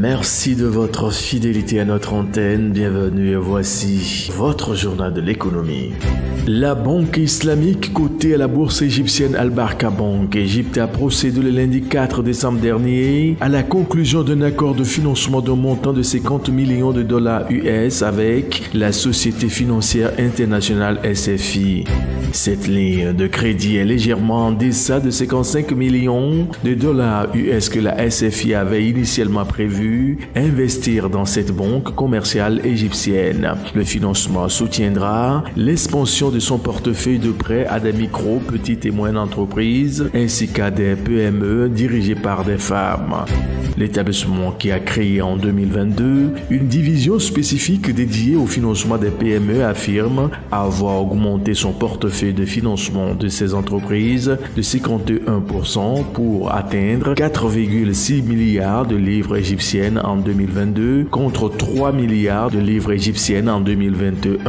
Merci de votre fidélité à notre antenne. Bienvenue et voici votre journal de l'économie. La banque islamique à la bourse égyptienne Al-Barka Bank Égypte a procédé le lundi 4 décembre dernier à la conclusion d'un accord de financement d'un montant de 50 millions de dollars US avec la Société financière internationale SFI. Cette ligne de crédit est légèrement en deçà de 55 millions de dollars US que la SFI avait initialement prévu investir dans cette banque commerciale égyptienne. Le financement soutiendra l'expansion de son portefeuille de prêts à des micro, petites et moyennes entreprises ainsi qu'à des PME dirigées par des femmes. L'établissement qui a créé en 2022 une division spécifique dédiée au financement des PME affirme avoir augmenté son portefeuille de financement de ces entreprises de 51% pour atteindre 4,6 milliards de livres égyptiennes en 2022 contre 3 milliards de livres égyptiennes en 2021.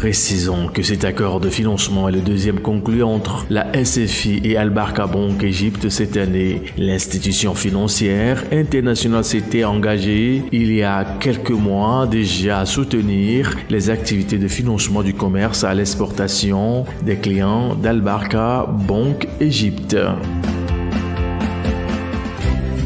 Précisons que cet accord de financement est le deuxième conclu entre la SFI et Al-Barka Bank Égypte cette année. L'institution financière internationale s'était engagée il y a quelques mois déjà à soutenir les activités de financement du commerce à l'exportation des clients d'Al-Barka Bank Égypte.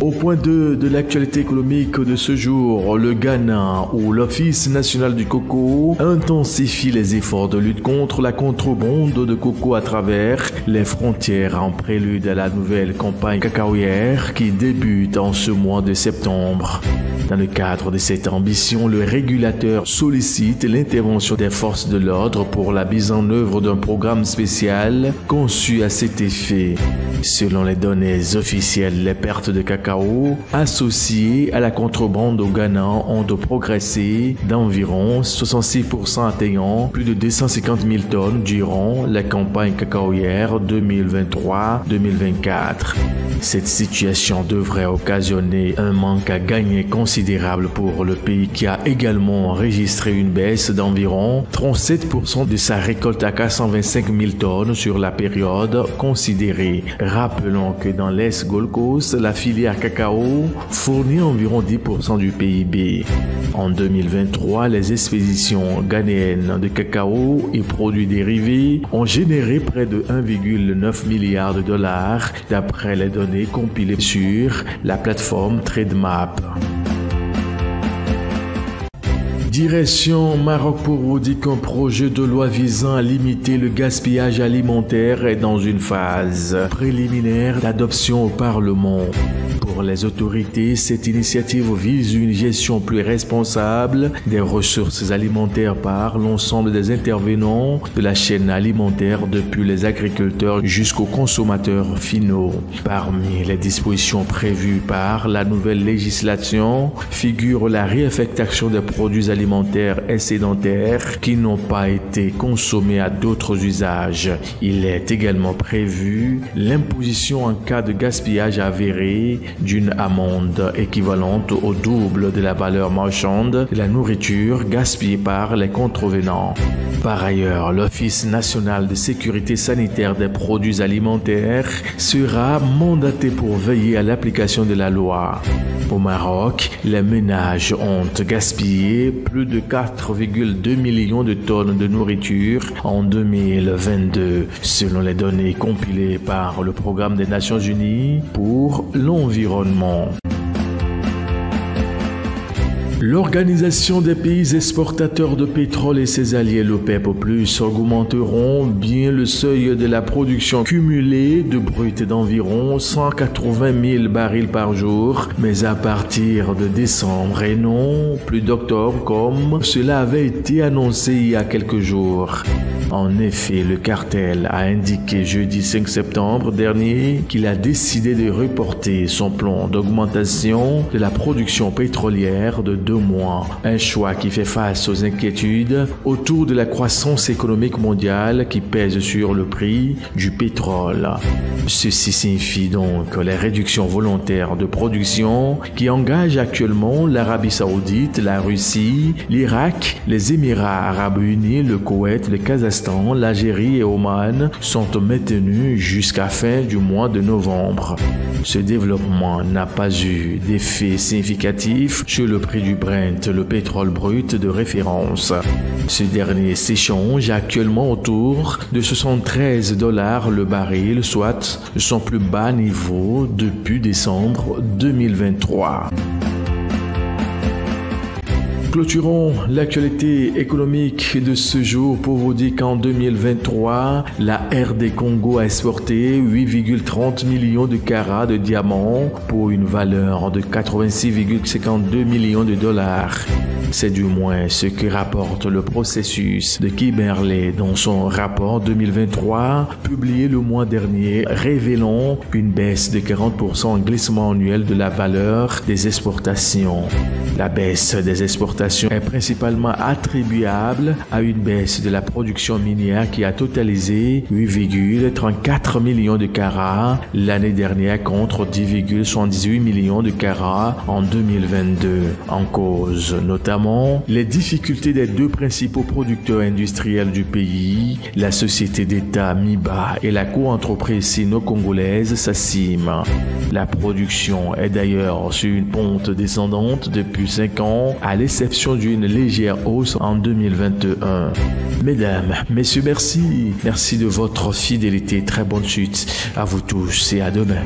Au point 2 de l'actualité économique de ce jour, le Ghana, où l'Office national du coco intensifie les efforts de lutte contre la contrebande de coco à travers les frontières en prélude à la nouvelle campagne cacaoyère qui débute en ce mois de septembre. Dans le cadre de cette ambition, le régulateur sollicite l'intervention des forces de l'ordre pour la mise en œuvre d'un programme spécial conçu à cet effet. Selon les données officielles, les pertes de cacao associées à la contrebande au Ghana ont progressé d'environ 66% atteignant plus de 250 000 tonnes durant la campagne cacaoyère 2023-2024. Cette situation devrait occasionner un manque à gagner considérable pour le pays qui a également enregistré une baisse d'environ 37% de sa récolte à 425 000 tonnes sur la période considérée. Rappelons que dans l'Est Gold Coast, la filière cacao fournit environ 10% du PIB. En 2023, les expéditions ghanéennes de cacao et produits dérivés ont généré près de 1,9 milliard de dollars d'après les données compilées sur la plateforme TradeMap. Direction Maroc pour vous dire qu'un projet de loi visant à limiter le gaspillage alimentaire est dans une phase préliminaire d'adoption au Parlement. Pour les autorités, cette initiative vise une gestion plus responsable des ressources alimentaires par l'ensemble des intervenants de la chaîne alimentaire depuis les agriculteurs jusqu'aux consommateurs finaux. Parmi les dispositions prévues par la nouvelle législation figure la réaffectation des produits alimentaires sédentaires qui n'ont pas été consommés à d'autres usages. Il est également prévu l'imposition en cas de gaspillage avéré d'une amende équivalente au double de la valeur marchande de la nourriture gaspillée par les contrevenants. Par ailleurs, l'Office national de sécurité sanitaire des produits alimentaires sera mandaté pour veiller à l'application de la loi. Au Maroc, les ménages ont gaspillé plus de 4,2 millions de tonnes de nourriture en 2022, selon les données compilées par le Programme des Nations Unies pour l'environnement. L'Organisation des pays exportateurs de pétrole et ses alliés, l'OPEP+, augmenteront bien le seuil de la production cumulée de brut d'environ 180 000 barils par jour, mais à partir de décembre et non plus d'octobre comme cela avait été annoncé il y a quelques jours. En effet, le cartel a indiqué jeudi 5 septembre dernier qu'il a décidé de reporter son plan d'augmentation de la production pétrolière de 2 mois. Un choix qui fait face aux inquiétudes autour de la croissance économique mondiale qui pèse sur le prix du pétrole. Ceci signifie donc les réductions volontaires de production qui engagent actuellement l'Arabie saoudite, la Russie, l'Irak, les Émirats arabes unis, le Koweït, le Kazakhstan, l'Algérie et Oman sont maintenus jusqu'à fin du mois de novembre. Ce développement n'a pas eu d'effet significatif sur le prix du Le pétrole brut de référence. Ce dernier s'échange actuellement autour de 73 dollars le baril, soit son plus bas niveau depuis décembre 2023. Clôturons l'actualité économique de ce jour pour vous dire qu'en 2023, la RD Congo a exporté 8,30 millions de carats de diamants pour une valeur de 86,52 millions de dollars. C'est du moins ce que rapporte le processus de Kimberley dans son rapport 2023 publié le mois dernier révélant une baisse de 40% en glissement annuel de la valeur des exportations. La baisse des exportations est principalement attribuable à une baisse de la production minière qui a totalisé 8,34 millions de carats l'année dernière contre 10,78 millions de carats en 2022 en cause notamment les difficultés des deux principaux producteurs industriels du pays, la société d'État MIBA et la co-entreprise sino-congolaise Sassim. La production est d'ailleurs sur une ponte descendante depuis 5 ans, à d'une légère hausse en 2021. Mesdames, messieurs, merci. Merci de votre fidélité. Très bonne suite à vous tous et à demain.